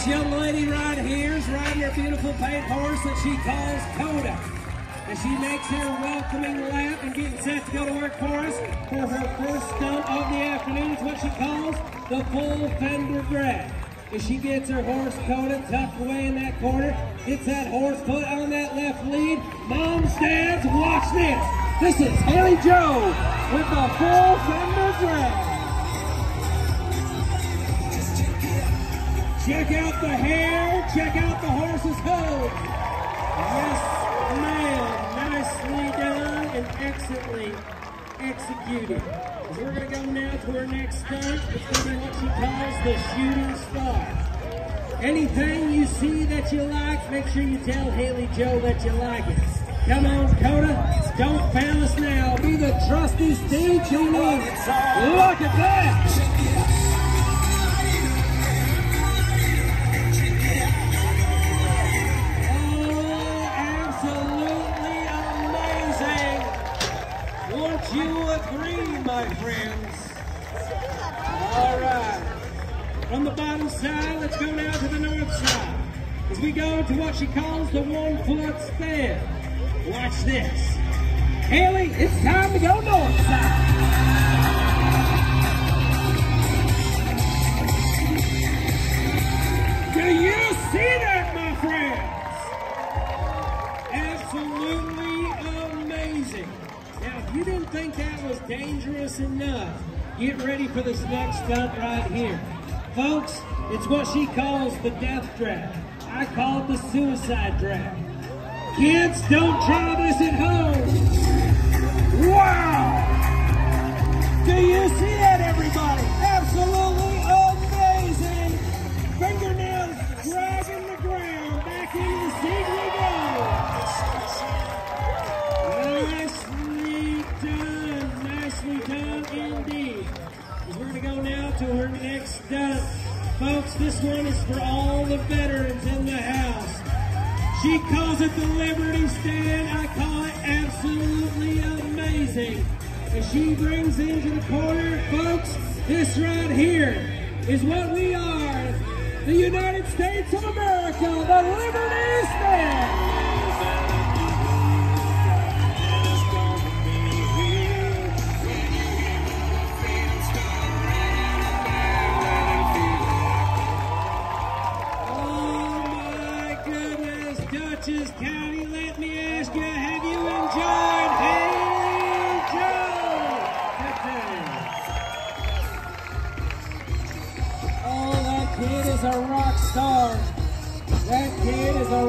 This young lady right here is riding her beautiful paint horse that she calls Coda. And she makes her welcoming lap and getting set to go to work for us for her first stunt of the afternoon. It's what she calls the full fender drag. As she gets her horse Coda tucked away in that corner, gets that horse put on that left lead. Moms, dads, watch this. This is Haylee Jo with the full fender Check out the hair, check out the horse's hoof. Yes, ma'am. Nicely done and excellently executed. We're to go now to our next stunt. It's to be what she calls the shooting star. Anything you see that you like, make sure you tell Haylee Jo that you like it. Come on, Coda. Don't fail us now. Be the trusty Steve Tune in. Look at that. Won't you agree, my friends? All right. From the bottom side, let's go now to the north side. As we go to what she calls the one foot stand. Watch this. Haylee, it's time to go north side. Think that was dangerous enough, get ready for this next stunt right here. Folks, it's what she calls the death drag. I call it the suicide drag. Kids, don't try this at home. Next stunt. Folks, this one is for all the veterans in the house. She calls it the Liberty Stand. I call it absolutely amazing. And she brings into the corner, folks, this right here is what we are. The United States of America, the Liberty Stand. Dutchess County, let me ask you, have you enjoyed Haylee Jo? Oh, that kid is a rock star. That kid is a